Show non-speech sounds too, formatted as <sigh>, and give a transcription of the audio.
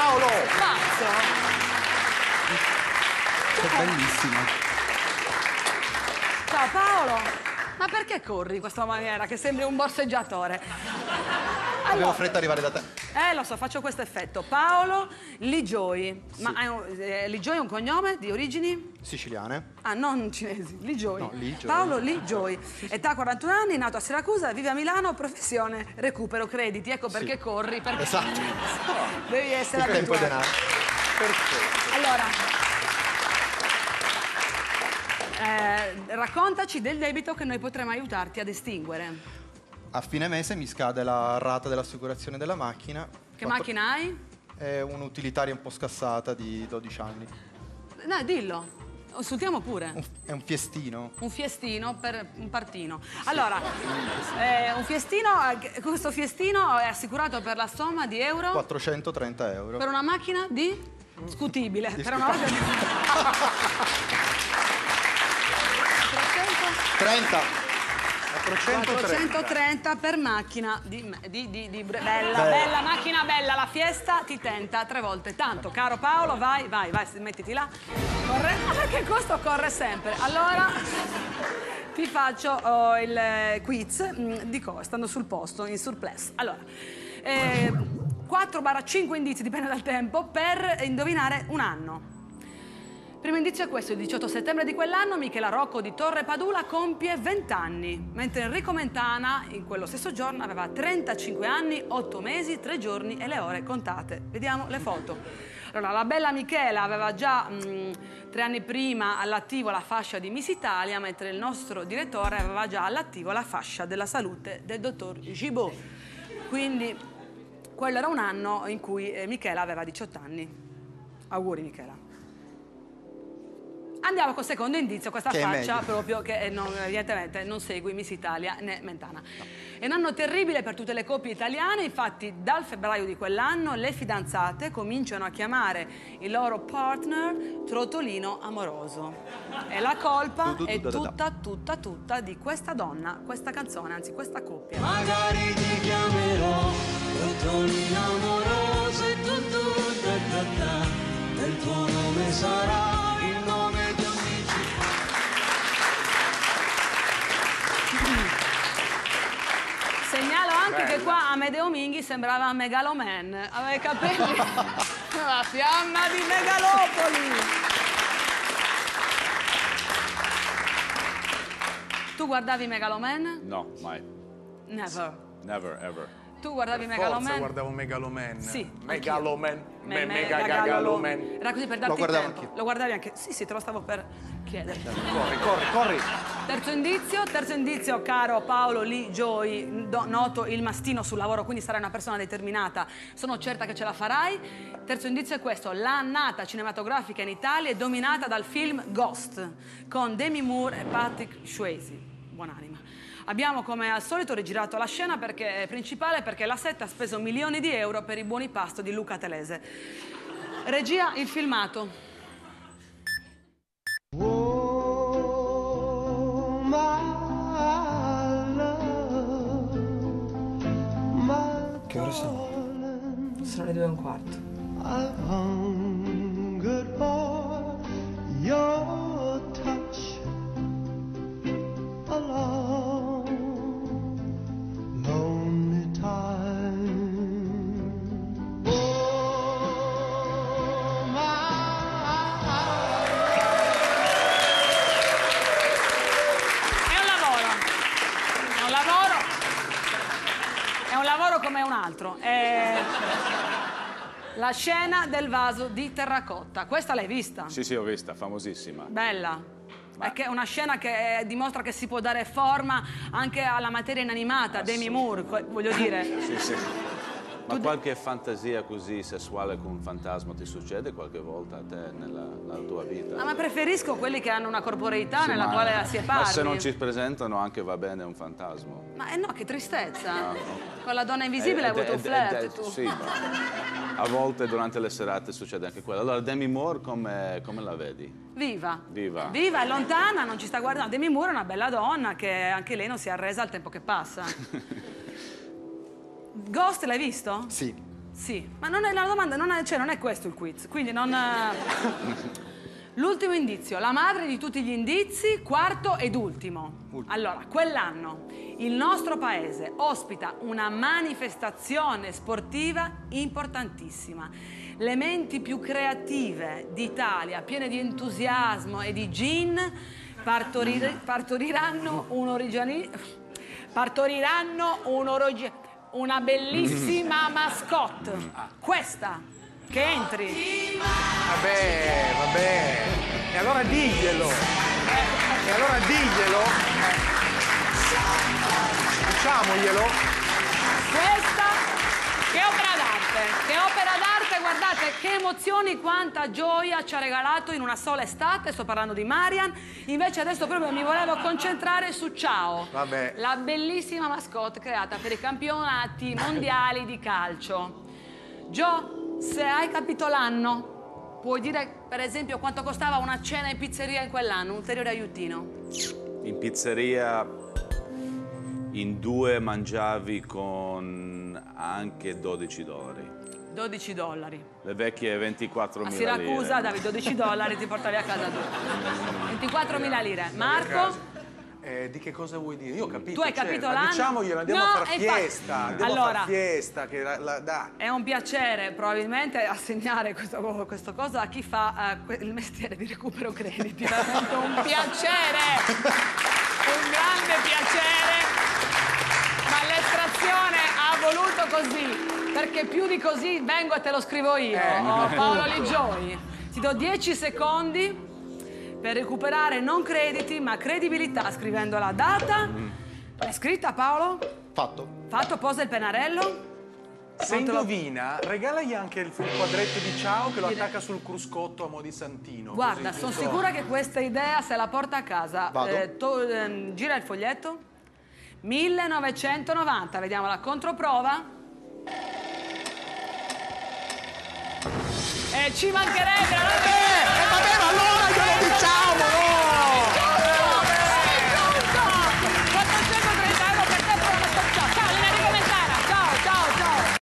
Paolo! Pazzo! È bellissima. Ciao Paolo! Ma perché corri in questa maniera che sembri un borseggiatore? Avevo fretta di arrivare da te. Eh, lo so, faccio questo effetto. Paolo Ligioi. Ma hai un- eh, Ligioi è un cognome di origini? Siciliane. Ah, non cinesi, Ligioi. No, Ligioi. Paolo Ligioi. Età 41 anni, nato a Siracusa, vive a Milano, professione recupero crediti. Ecco perché corri, perché Esatto. <laughs> devi essere Il tempo abituato. denaro. Allora, eh, raccontaci del debito che noi potremo aiutarti ad estinguere. A fine mese mi scade la rata dell'assicurazione della macchina. Che Quattro- macchina hai? È un'utilitaria un po' scassata di 12 anni. No, dillo. Consultiamo pure. Un- È un fiestino. Un fiestino per un partino. Allora, eh, un fiestino, eh, questo fiestino è assicurato per la somma di euro 430 euro. per una macchina di scutibile. Per una macchina di <laughs> 300 30. 430. 430 per macchina di, di- di- di- bella, Bella. bella, macchina bella, la fiesta ti tenta tre volte tanto. Caro Paolo, vai, vai, vai, mettiti là. Corre, ah, <laughs> perché questo corre sempre. Allora, ti faccio oh, il eh, quiz mm, di cosa? Stando sul posto, in surplus. Allora, eh, 4-5 indizi, dipende dal tempo, per indovinare un anno. Primo indizio è questo, il 18 settembre di quell'anno Michela Rocco di Torre Padula compie 20 anni, mentre Enrico Mentana in quello stesso giorno aveva 35 anni, 8 mesi, 3 giorni e le ore contate. Vediamo le foto. Allora, la bella Michela aveva già mm, tre anni prima all'attivo la fascia di Miss Italia, mentre il nostro direttore aveva già all'attivo la fascia della salute del dottor Gibaud. Quindi quello era un anno in cui eh, Michela aveva 18 anni. Auguri Michela. Andiamo col secondo indizio, questa Che faccia proprio che eh, non- evidentemente non segui Miss Italia né Mentana. È un anno terribile per tutte le coppie italiane, infatti dal febbraio di quell'anno le fidanzate cominciano a chiamare il loro partner trotolino amoroso. E la colpa è tutta, tutta, tutta di questa donna, questa canzone, anzi questa coppia. Magari ti chiamerò Rotolino amoroso e tu tu da da da Il tuo nome sarà Amedeo Minghi sembrava Megaloman, aveva i capelli <laughs> la fiamma di Megalopoli. Tu guardavi Megaloman? No, mai. Never. Never, ever. Tu guardavi Forza Megaloman? guardavo Megaloman. Sì, Megaloman. Me- Me- me- mega Megalo- gagaloman. Era così per darti Lo il guardavo tempo. anch'io. Lo guardavi anche? Sì, sì, te lo stavo per chiedere. Corri, corri, corri. Terzo indizio, terzo indizio, caro Paolo Lee Joy, noto il mastino sul lavoro, quindi sarai una persona determinata. Sono certa che ce la farai. Terzo indizio è questo: l'annata cinematografica in Italia è dominata dal film Ghost con Demi Moore e Patrick Swayze. Buonanima. Abbiamo come al solito rigirato la scena perché, principale perché la setta ha speso milioni di euro per i buoni pasto di Luca Telese. Regia, il filmato. Oh my love My Che ore sono? Sono le due e un quarto. Un lavoro come un altro. È la scena del vaso di terracotta. Questa l'hai vista? Sì, sì, ho vista, famosissima. Bella. È che è una scena che eh, dimostra che si può dare forma anche alla materia inanimata, Demi Moore, voglio dire. Sì, sì. Ma qualche fantasia così sessuale con un fantasma ti succede qualche volta a te nella, nella tua vita? Ah, ma preferisco quelli che hanno una corporeità Sì, nella ma- quale si è Ma parli. se non ci presentano anche va bene un fantasma. Ma eh no, che tristezza. No. Con la donna invisibile hai Ed- avuto un ed- flirt ed- tu. Sì, ma a volte durante le serate succede anche quello. Allora, Demi Moore come, come la vedi? Viva. Viva. Viva, è lontana, non ci sta guardando. Demi Moore è una bella donna che anche lei non si è arresa al tempo che passa. <laughs> Ghost l'hai visto? Sì. Sì, ma non è la domanda, non è, cioè, non è questo il quiz, quindi non... <laughs> L'ultimo indizio, la madre di tutti gli indizi, quarto ed ultimo. Allora, quell'anno il nostro paese ospita una manifestazione sportiva importantissima. Le menti più creative d'Italia, piene di entusiasmo e di gin, partorir- partoriranno un partoriranno un una bellissima mascotte. Questa, che entri. Vabbè, vabbè. E allora diglielo. E allora diglielo. Diciamoglielo. Questa, che opera d'arte, che opera d'arte, guardate che emozioni, quanta gioia ci ha regalato in una sola estate, sto parlando di Marian, invece adesso proprio mi volevo concentrare su Ciao, Vabbè. la bellissima mascotte creata per i campionati mondiali di calcio. Gio, se hai capito l'anno, puoi dire per esempio quanto costava una cena in pizzeria in quell'anno, un ulteriore aiutino. In pizzeria in due mangiavi con anche 12 dollari. 12 dollari. Le vecchie 24.000 A Siracusa lire. davi 12 dollari ti portavi a casa tu. 24.000 lire. Marco? Eh, di che cosa vuoi dire? Io ho capito. Tu hai capito ma l'anno? Diciamoglielo, andiamo No, a far e infatti- fiesta. Andiamo a Allora. far fiesta. Che la, la- dai. È un piacere probabilmente assegnare questo, questo cosa a chi fa que- il mestiere di recupero crediti. Veramente un piacere, <laughs> un grande piacere. L'estrazione ha voluto così, perché più di così vengo e te lo scrivo io, oh, Paolo Ligioi. Ti do 10 secondi per recuperare non crediti, ma credibilità scrivendo la data. È scritta Paolo? Fatto. Fatto, posa il pennarello. Se Quanto lo- indovina, regalagli anche il, quadretto di ciao che lo attacca sul cruscotto a mo' di santino. Guarda, sono sicura che questa idea se la porta a casa. Vado. Eh, to- ehm, gira il foglietto. 1990, vediamo la controprova. E ci mancherebbe, allora